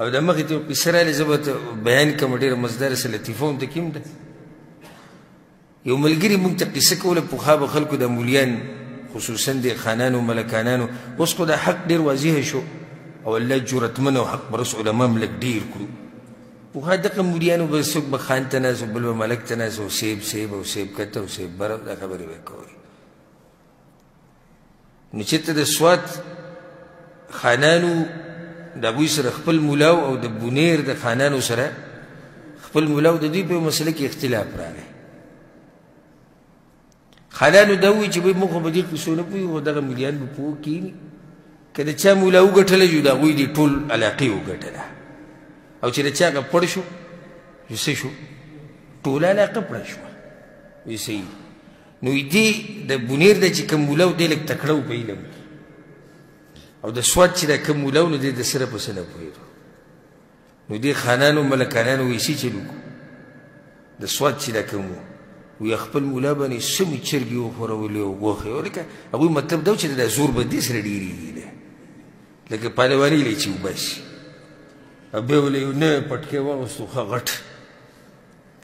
او د مخې ته قصه راغلې زه به بیان کوم ډېره مزداره څه لطیفه هم ته کیم ده یو ملګري موږ ته قصه کوله پخوا به خلکو د مولیان خصوصا د خانانو ملکانانو اوس خو دا حق ډېر واضح شو او الله جرأتمن او حق پرس علما هم لږ ډېر کړو پخوا دغه مولیانو به څوک به خان ته ناست بل به ملک ته ناست او سیب سیب او سیب کته او سیب بره دا خبرې به یې کولې نو چې ته د سوات خانانو د هغوی سره خپل مولا او د بونیر د خانانو سره خپل مولا او د دوی په مسله کې اختلاف راغی خانانو دا ووایي چې موږ خو په دې قصو نه پوهېږو خو دغه ملیان به پوه کېږي که د چا مولا وګټلی یو د هغوی دې ټول علاقې وګټله او چې د چا هغه پړ شو نو څه شو ټوله علاقه پړه شوه وایي صحیح نو دې د بونیر د چې کوم ولو دې لک تکړه په علم او د سواد چې د کوم ولو نو دې د سره په سره پوهې نو دې خانانو ملکانانو یې سي چلو د سواد چې د کوم وي خپل مولا باندې سمې چرګې وخورولې او غوښې ولکه هغوی مطلب دا چې د زور به دې سره ډېرېږي دی لکه پهلواني لې چې وباسي بیا ولې نه پټکې واغوستو ښه غټ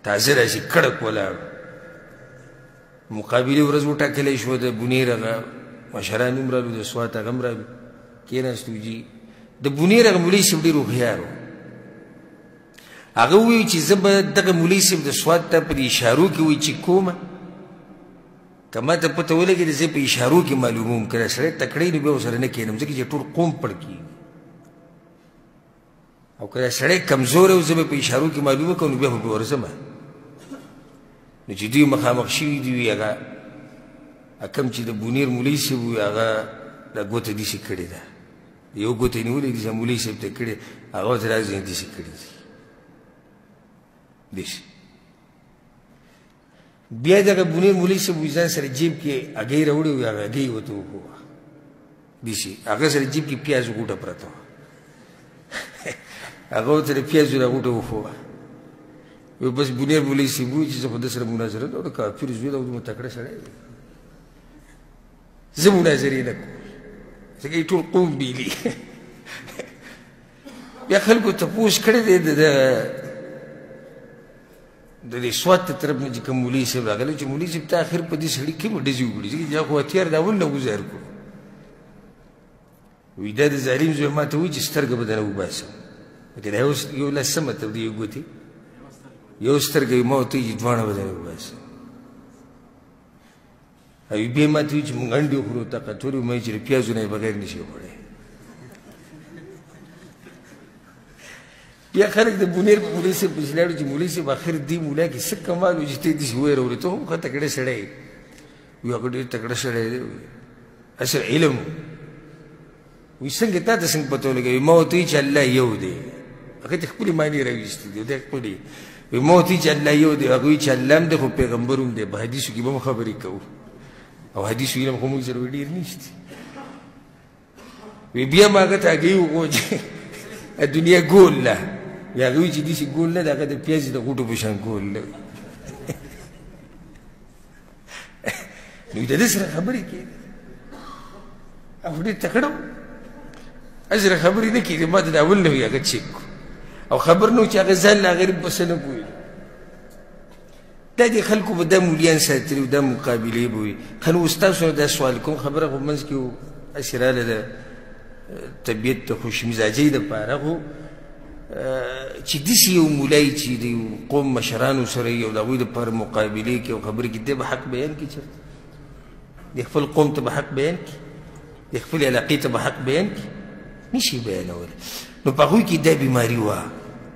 تازه راشي کړک ولاړ مقابلې ورځ وټاکلی شو د بونیر هغه مشران هم رالو د سوات هغه هم رالو کېناستو جي د بونیر هغه مولوي صاحب ډېر هوښیار و هغه وویل چې زه به دغه مولوي صاحب د سوات ته په اشارو کې وایي چې کومه که ما ته پته ولګي چې زه په اشارو کې معلوموم که دا سړی تکړه وي نو بیا ورسره نه کښېنم ځکه چې ټول قوم پړ کېږي او که دا سړی کمزوری و زه به په اشارو کې معلومه کړم نو بیا خو به ورځم نو چې دوی مخامخ شوي دي وي هغه کوم چې د بونیر مولوي صاحب وي هغه دا ګوته داسې کړې ده یو ګوته یې نیولې داسې مولوي صاحب ته کړې هغه ورته راځي داسې کړې دي داسې بیا دغه بونې مولوي صاحب وي ځان سره جیب کې هګۍ راوړې وي هغه هګۍ ورته وښووه بیسي هغه سره جیب کې پیاز غوټه پرته وه هغه ورته د پیازو را غوټه وښووه وی بس بونې مولوي صاحب وي چې زه خو ده سره مناظره نه د کافر زوی ده دومره تکړه سړی دی زه مناظرې نه کوم ځکه یې ټول قوم بیلي بیا خلکو تپوس کړی دی د د دې سواد ته طرف نه چې کوم مولوي صاحب راغلی چې مولوي صاحب ته اخر په دې سړي کومې ډزې وکړي چې دا خو هتیار د اول نه وظاهر کړو وایي دا د ظالم زوی ما ته وایي چې سترګه به درنه وباسم لکه دا اوس یو لاس څه مطلب دی یو ګوتې یو سترګه یې ما ورته وایي چې دواړه به درنه وباسم او بیا ماته وایي چې موږ انډې خورو ته قطور یو مې چې له پیازو نه یې بغیر نه شي خوړی بیا خلک د بونیر په مولوي صاحب پسې لاړو چې مولوي صاحب اخر دې مولا کې څه کمال و چې ته داسې وویل ورې ته هم ښه تکړه سړی یې وایي هغه ډېر تکړه سړی دی اصل علم وی څنګه تا ته څنګه پته ولګوي ما ورته وویل چې الله یو دی هغه ته خپلې معنی راویستې دي دی خپلې وی ما ورته چې الله یو دی هغه وی چې الله هم دی خو پیغمبر هم دی په حدیثو کې به هم خبرې کوو او حدیثو علم خو موږ سره ډېر نشته وی بیا ما هغه ته هګۍ وغوجې دنیا ګول ده بیا هغه وی چې داسې ګول نه ده هغه د پیازې د غوټو په شان ګول ده نو د دې سره خبرې کېږي او ډېر تکړه اجر خبرې نه کېږي ما د اول نه وي هغه چیک او خبر نو چې هغه ځان لا غریب بس نه پوهېږي دا دې خلکو به دا مولیان ساتلي دا مقابلې به وي ښه نو ستاسو نه دا سوال کوم خبره خو منځ کې هسې راله ده طبیعت د خوشمزاجۍ دپاره خو چې داسې یو مولای چې د قوم مشرانو سره یې او د هغوی دپاره مقابلې کې او خبرې کې دی به حق بیان کړي چېرته د خپل قوم ته به حق بیان کړي د خپلې علاقې ته به حق بیان کړي نه شي بیانولی نو په هغوی کې دا بیماري وه